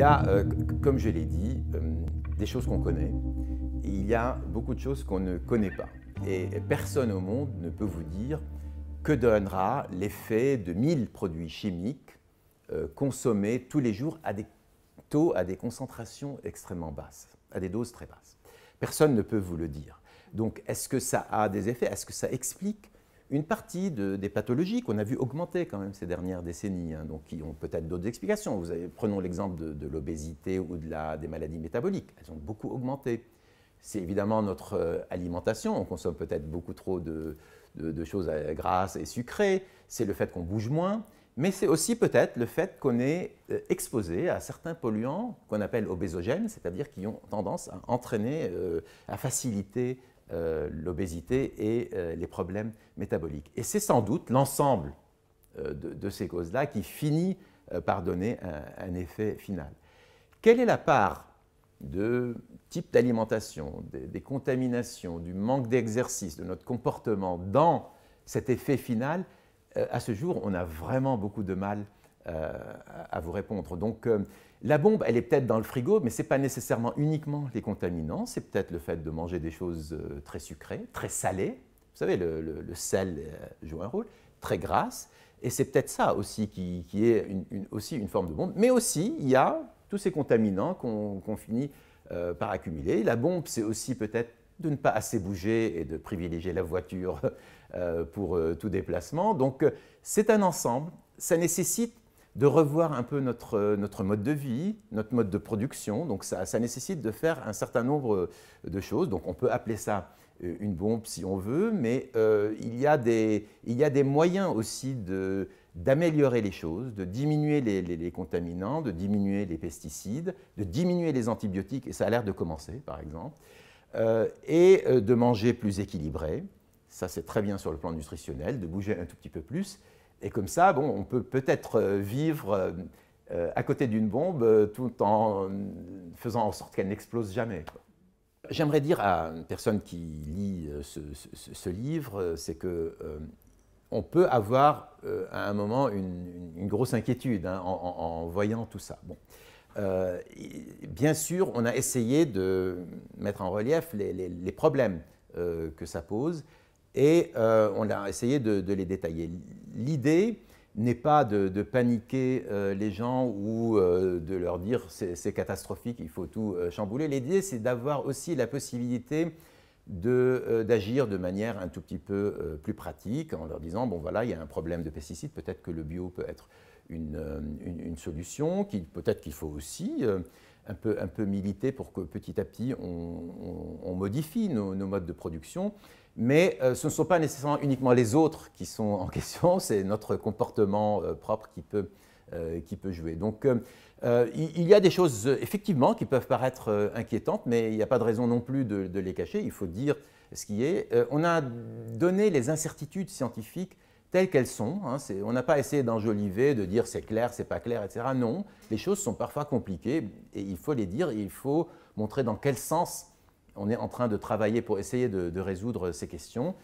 y a, euh, comme je l'ai dit, euh, des choses qu'on connaît. Il y a beaucoup de choses qu'on ne connaît pas. Et personne au monde ne peut vous dire que donnera l'effet de 1000 produits chimiques euh, consommés tous les jours à des taux, à des concentrations extrêmement basses, à des doses très basses. Personne ne peut vous le dire. Donc, est-ce que ça a des effets? Est-ce que ça explique une partie des pathologies qu'on a vu augmenter quand même ces dernières décennies, hein, donc qui ont peut-être d'autres explications. Prenons l'exemple de, l'obésité ou de la, des maladies métaboliques. Elles ont beaucoup augmenté. C'est évidemment notre euh, alimentation. On consomme peut-être beaucoup trop de, de, choses euh, grasses et sucrées. C'est le fait qu'on bouge moins. Mais c'est aussi peut-être le fait qu'on est euh, exposé à certains polluants qu'on appelle obésogènes, c'est-à-dire qui ont tendance à entraîner, à faciliter euh, l'obésité et euh, les problèmes métaboliques. Et c'est sans doute l'ensemble euh, de, ces causes-là qui finit par donner un, effet final. Quelle est la part de type d'alimentation, des, contaminations, du manque d'exercice, de notre comportement dans cet effet final? À ce jour, on a vraiment beaucoup de mal à vous répondre. Donc, la bombe, elle est peut-être dans le frigo, mais ce n'est pas nécessairement uniquement les contaminants, c'est peut-être le fait de manger des choses euh, très sucrées, très salées. Vous savez, le, sel euh, joue un rôle, très grasses. Et c'est peut-être ça aussi qui, est une, aussi une forme de bombe. Mais aussi, il y a tous ces contaminants qu'on finit euh, par accumuler. La bombe, c'est aussi peut-être de ne pas assez bouger et de privilégier la voiture pour tout déplacement. Donc, c'est un ensemble. Ça nécessite de revoir un peu notre, notre mode de vie, notre mode de production. Donc ça, nécessite de faire un certain nombre de choses. Donc on peut appeler ça euh, une bombe si on veut, mais euh, il, y a des, il y a des moyens aussi de, d'améliorer les choses, de diminuer les, les, contaminants, de diminuer les pesticides, de diminuer les antibiotiques, et ça a l'air de commencer par exemple, euh, et de manger plus équilibré. Ça c'est très bien sur le plan nutritionnel, de bouger un tout petit peu plus et comme ça, bon, on peut peut-être euh, vivre euh, euh, à côté d'une bombe tout en faisant en sorte qu'elle n'explose jamais. J'aimerais dire à une personne qui lit ce, livre, c'est que on peut avoir à un moment une, grosse inquiétude hein, en, voyant tout ça. Bon. bien sûr, on a essayé de mettre en relief les, les problèmes que ça pose, et euh, on a essayé de, les détailler. L'idée n'est pas de, paniquer euh, les gens ou euh, de leur dire c'est catastrophique, il faut tout chambouler. L'idée, c'est d'avoir aussi la possibilité d'agir de, manière un tout petit peu plus pratique en leur disant bon voilà, il y a un problème de pesticides, peut-être que le bio peut être une, solution, peut-être qu'il faut aussi un peu, un peu militer pour que petit à petit on, modifie nos, modes de production. Mais euh, ce ne sont pas nécessairement uniquement les autres qui sont en question, c'est notre comportement euh, propre qui peut, euh, qui peut jouer. Donc il, y a des choses effectivement qui peuvent paraître inquiétantes, mais il n'y a pas de raison non plus de, les cacher, il faut dire ce qui est. on a donné les incertitudes scientifiques telles qu'elles sont. Hein, on n'a pas essayé d'enjoliver, de dire c'est clair, c'est pas clair, etc. Non, les choses sont parfois compliquées et il faut les dire, il faut montrer dans quel sens on est en train de travailler pour essayer de, résoudre ces questions.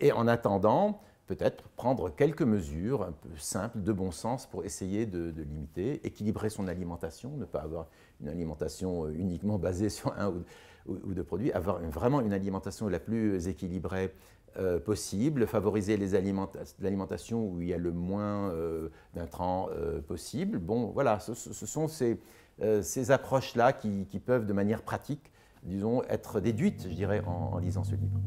Et en attendant, peut-être prendre quelques mesures un peu simples, de bon sens, pour essayer de, limiter, équilibrer son alimentation, ne pas avoir une alimentation euh, uniquement basée sur un ou, deux produits, avoir vraiment une alimentation la plus équilibrée euh, possible, favoriser l'alimentation où il y a le moins euh, d'intrants possible. Bon, voilà, ce, sont ces, approches-là qui, peuvent, de manière pratique, disons, être déduites, je dirais, en lisant ce livre.